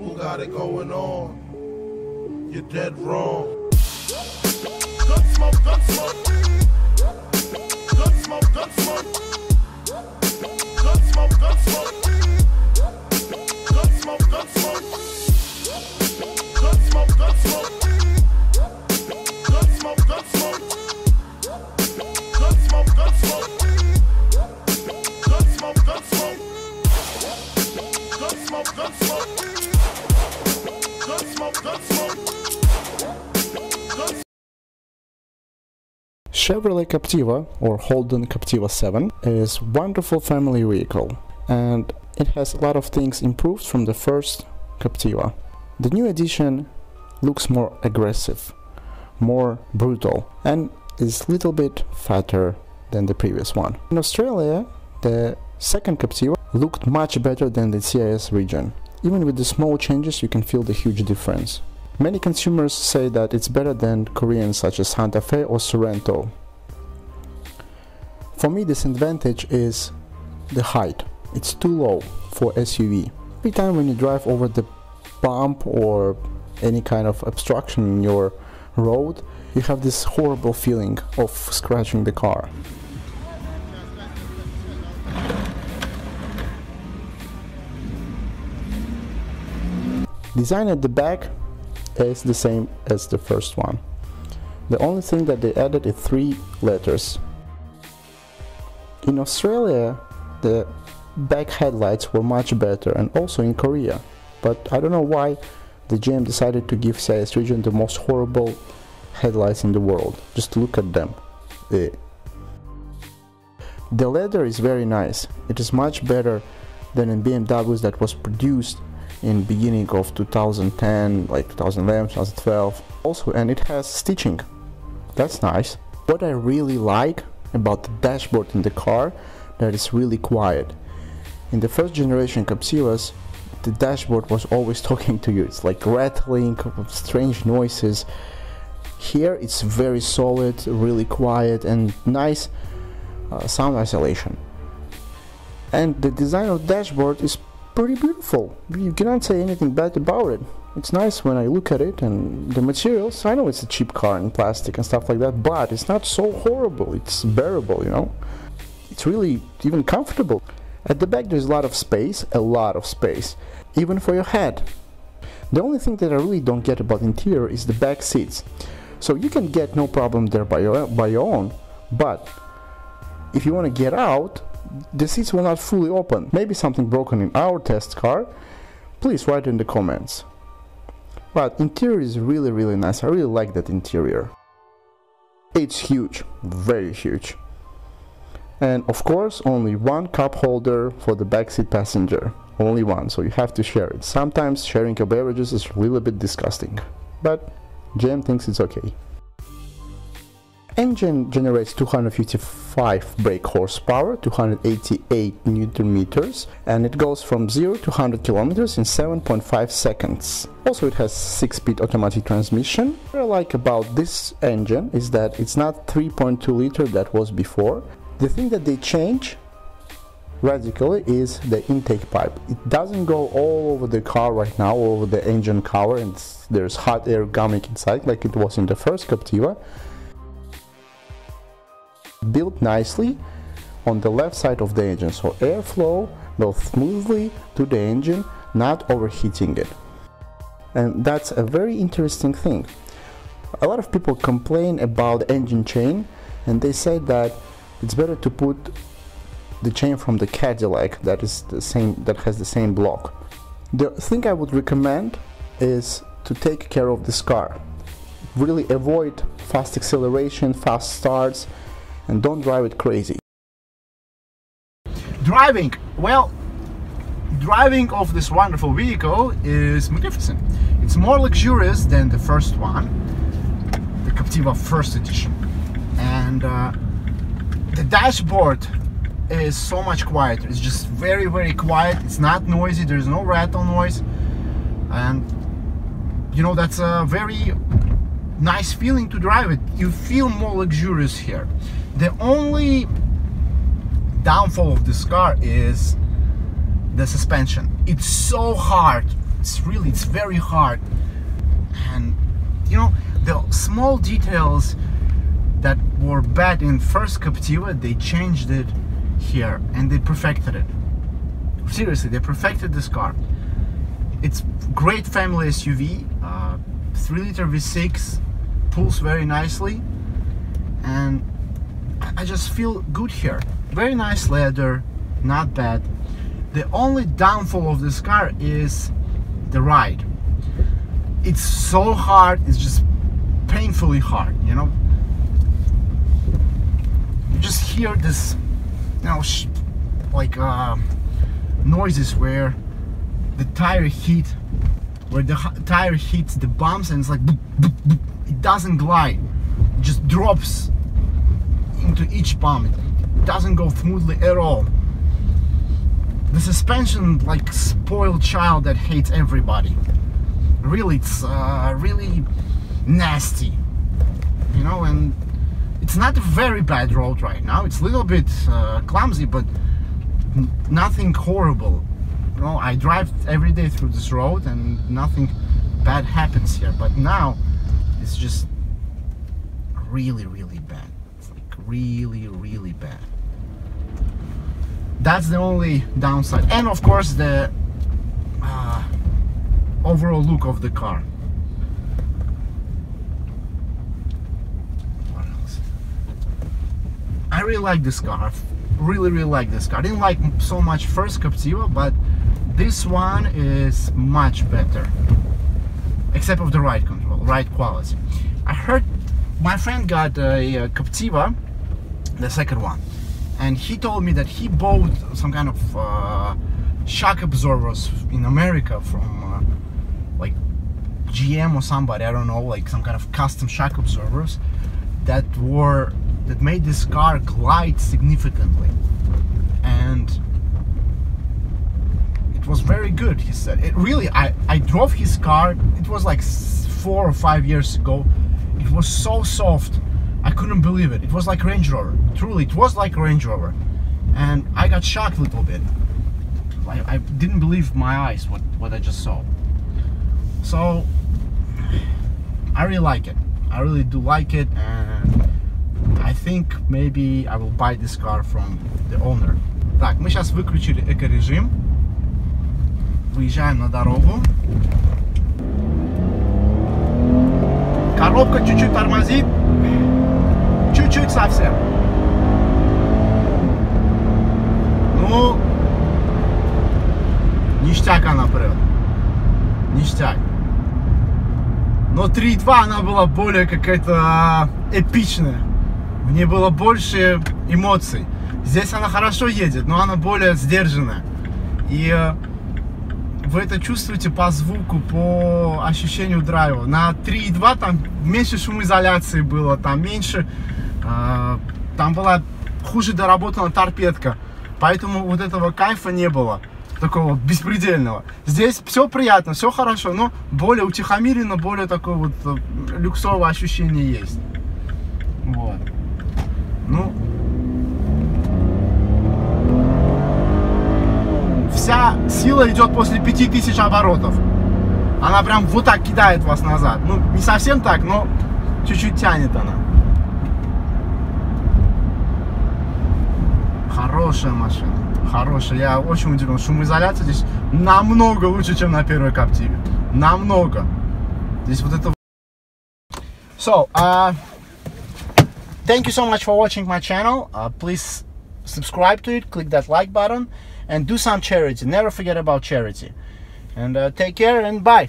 Who got it going on? You're dead wrong. Gun smoke, gun smoke. Gun smoke, gun smoke. Gun smoke, gun smoke. Gun smoke, gun smoke. Gun smoke, gun smoke. Chevrolet Captiva or Holden Captiva 7 is wonderful family vehicle and it has a lot of things improved from the first Captiva. The new edition looks more aggressive, more brutal and is a little bit fatter than the previous one. In Australia, the second Captiva looked much better than the CIS region. Even with the small changes you can feel the huge difference. Many consumers say that it's better than Koreans such as Santa Fe or Sorento. For me, disadvantage is the height. It's too low for SUV. Every time when you drive over the bump or any kind of obstruction in your road, you have this horrible feeling of scratching the car. Design at the back is the same as the first one. The only thing that they added is three letters. In Australia, the back headlights were much better and also in Korea. But I don't know why the GM decided to give CIS region the most horrible headlights in the world. Just look at them. Eh. The leather is very nice. It is much better than in BMWs that was produced in beginning of 2010 like 2011 2012 also and it has stitching. That's nice. What i really like about the dashboard in the car that is really quiet. In the first generation captivas the dashboard was always talking to you. It's like rattling strange noises. Here it's very solid really quiet and nice uh, sound isolation. And the design of dashboard is pretty beautiful. You cannot say anything bad about it. It's nice when I look at it and the materials. I know it's a cheap car and plastic and stuff like that, but it's not so horrible. It's bearable, you know. It's really even comfortable. At the back there's a lot of space, a lot of space, even for your head. The only thing that I really don't get about interior is the back seats. So you can get no problem there by your by your own, but if you want to get out, the seats were not fully open. Maybe something broken in our test car. Please write in the comments. But interior is really really nice. I really like that interior. It's huge, very huge. And of course, only one cup holder for the backseat passenger. Only one, so you have to share it. Sometimes sharing your beverages is a little bit disgusting. But GM thinks it's okay. Engine generates 255 brake horsepower, 288 newton meters, and it goes from 0 to 100 kilometers in 7.5 seconds. Also, it has 6-speed automatic transmission. What I like about this engine is that it's not 3.2 liter that was before. The thing that they change radically is the intake pipe. It doesn't go all over the car right now, all over the engine cover, and there's hot air coming inside like it was in the first Captiva built nicely on the left side of the engine. So airflow goes smoothly to the engine not overheating it. And that's a very interesting thing. A lot of people complain about engine chain and they say that it's better to put the chain from the Cadillac that is the same that has the same block. The thing I would recommend is to take care of this car. Really avoid fast acceleration fast starts and don't drive it crazy. Driving, well, driving of this wonderful vehicle is magnificent. It's more luxurious than the first one, the Captiva first edition. And uh, the dashboard is so much quieter. It's just very, very quiet. It's not noisy. There's no rattle noise. And you know, that's a very nice feeling to drive it. You feel more luxurious here. The only downfall of this car is the suspension. It's so hard. It's really it's very hard. And you know the small details that were bad in first captiva they changed it here and they perfected it. Seriously they perfected this car. It's great family suv uh, 3 liter v6 pulls very nicely. And I just feel good here. Very nice leather, not bad. The only downfall of this car is the ride. It's so hard, it's just painfully hard, you know? You just hear this, you know, like uh, noises where the tire hit, where the tire hits the bumps and it's like, boop, boop, boop. it doesn't glide, it just drops into each bump. It doesn't go smoothly at all. The suspension like spoiled child that hates everybody. Really, it's uh, really nasty. You know, and it's not a very bad road right now. It's a little bit uh, clumsy, but nothing horrible. You know, I drive every day through this road and nothing bad happens here. But now, it's just really, really really really bad. That's the only downside. And of course the uh, overall look of the car. What else? I really like this car. Really really like this car. I didn't like so much first Captiva but this one is much better. Except of the ride control ride quality. I heard my friend got a, a Captiva the second one. And he told me that he bought some kind of uh, shock absorbers in America from uh, like GM or somebody I don't know like some kind of custom shock absorbers that were that made this car glide significantly. And it was very good he said. It really I, I drove his car it was like four or five years ago. It was so soft I couldn't believe it. It was like Range Rover. Truly, it was like Range Rover. And I got shocked a little bit. I, I didn't believe my eyes what, what I just saw. So, I really like it. I really do like it and I think maybe I will buy this car from the owner. Так, мы сейчас выключили экорежим. Выезжаем на дорогу. Коробка чуть-чуть тормозит Чуть-чуть совсем. Ну, ништяк она прет. Ништяк. Но 3.2 она была более какая-то а, эпичная. В ней было больше эмоций. Здесь она хорошо едет, но она более сдержанная. И э, вы это чувствуете по звуку, по ощущению драйва. На 3.2 там меньше шумоизоляции было, там меньше а, там была хуже доработана торпедка, поэтому вот этого кайфа не было такого беспредельного. Здесь все приятно, все хорошо, но более утихомиренно, более такое вот э, люксовое ощущение есть. Вот. Ну, вся сила идет после 5000 оборотов. Она прям вот так кидает вас назад. Ну, не совсем так, но чуть-чуть тянет она. Хорошая машина. Хорошая. Я очень удивлен. Шумоизоляция здесь намного лучше, чем на первой Каптиве. Намного. Здесь вот это... So, uh, thank you so much for watching my channel. Uh, please subscribe to it, click that like button, and do some charity. Never forget about charity. And uh, take care and bye.